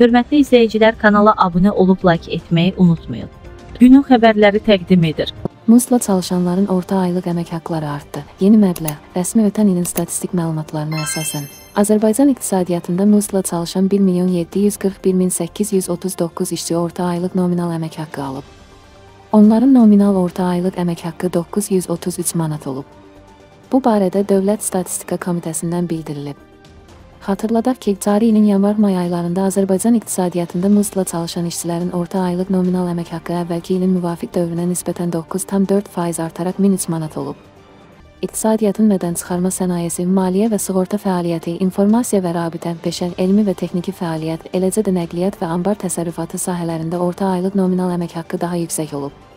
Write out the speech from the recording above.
Hörmətli izləyicilər kanala abunə olub like etməyi unutmayın. Günün xəbərləri təqdim edir. Muzla çalışanların orta aylıq əmək haqqları artdı. Yeni məbləğ rəsmi ötən ilin statistik məlumatlarına əsasən Azərbaycan iqtisadiyyatında muzla çalışan 1 milyon 741 min 839 işçi orta aylıq nominal əmək haqqı alıb. Onların nominal orta aylıq əmək haqqı 933 manat olub. Bu barədə Dövlət Statistika Komitəsindən bildirilib. Xatırladaq ki, cari ilin yanvar-may aylarında Azərbaycan iqtisadiyyatında muzla çalışan işçilərin orta aylıq nominal əmək haqqı əvvəlki ilin müvafiq dövrünə nisbətən 9,4% artaraq 1003 manat olub. İqtisadiyyatın mədən çıxarma sənayesi, maliyyə və sığorta fəaliyyəti, informasiya və rabitə, peşə, elmi və texniki fəaliyyət, eləcə də nəqliyyat və anbar təsərrüfatı sahələrində orta aylıq nominal əmək haqqı daha yüksək olub.